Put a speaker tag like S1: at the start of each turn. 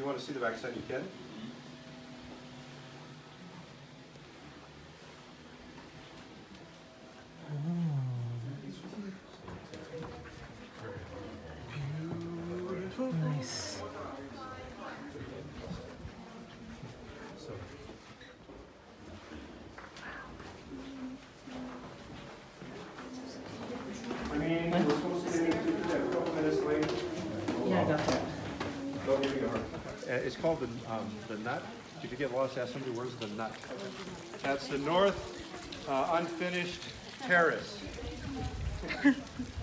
S1: you want to see the backside, you can.
S2: Nice.
S1: So, I mean, we're supposed to be a couple minutes late.
S2: Yeah, I got that.
S1: Don't give me a hard. Uh, It's called the, um, the nut. If you get lost, ask somebody, where's the nut? That's the north uh, unfinished terrace.